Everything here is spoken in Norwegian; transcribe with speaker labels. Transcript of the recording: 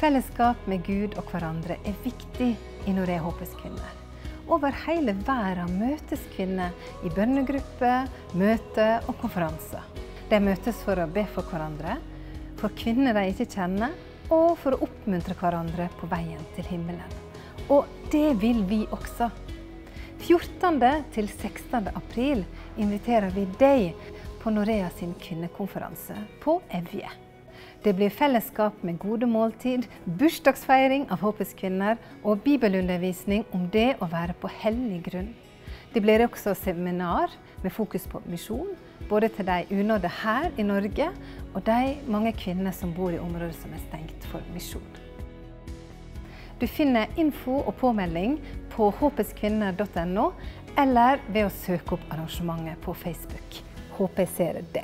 Speaker 1: Fellesskap med Gud og hverandre er viktig i Norea Håpets kvinner. Over hele verden møtes kvinner i bønnegrupper, møter og konferanser. De møtes for å be for hverandre, for kvinner de ikke kjenner, og for å oppmuntre hverandre på veien til himmelen. Og det vil vi også. 14. til 16. april inviterer vi deg på Norea sin kvinnekonferanse på Evje. Det blir fellesskap med gode måltid, bursdagsfeiring av Håpets kvinner og bibelundervisning om det å være på hellig grunn. Det blir også seminar med fokus på misjon, både til de unådde her i Norge og de mange kvinner som bor i områder som er stengt for misjon. Du finner info og påmelding på håpetskvinner.no, eller ved å søke opp arrangementet på Facebook. Håper jeg ser deg.